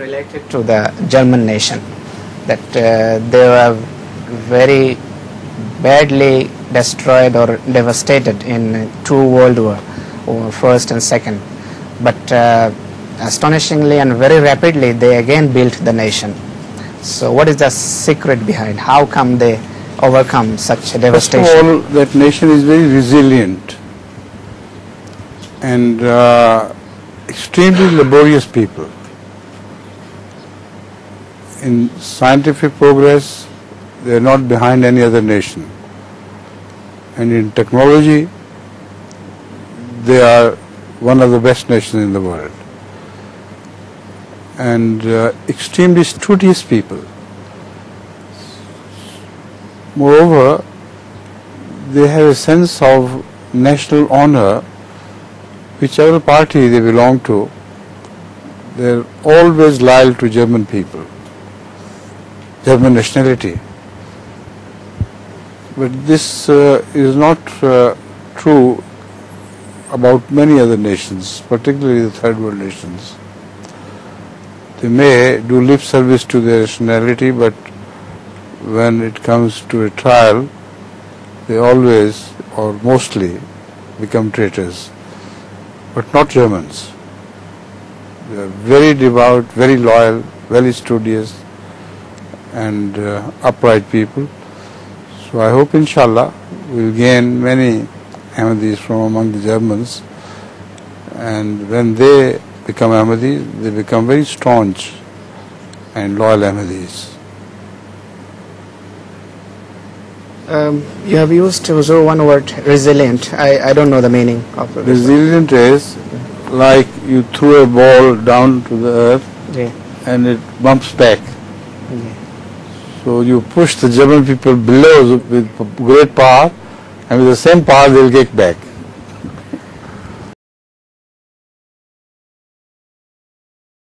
related to the German nation that uh, they were very badly destroyed or devastated in two world war, or first and second. But uh, astonishingly and very rapidly they again built the nation. So what is the secret behind? How come they overcome such devastation First of devastation? all, that nation is very resilient and uh, extremely laborious people. In scientific progress, they are not behind any other nation. And in technology, they are one of the best nations in the world. And uh, extremely studious people. Moreover, they have a sense of national honor, whichever party they belong to, they're always loyal to German people, German nationality. But this uh, is not uh, true about many other nations, particularly the third world nations. They may do lip service to their nationality, but when it comes to a trial, they always or mostly become traitors, but not Germans. They are very devout, very loyal, very studious, and uh, upright people. So I hope, inshallah, we'll gain many Ahmadis from among the Germans, and when they become Ahmadis, they become very staunch and loyal Ahmadis. Um, you have used Huzur, one word resilient. I, I don't know the meaning of it. Resilient is like you throw a ball down to the earth Yeah. and it bumps back. Yeah. So you push the German people below with great power and with the same power they will get back.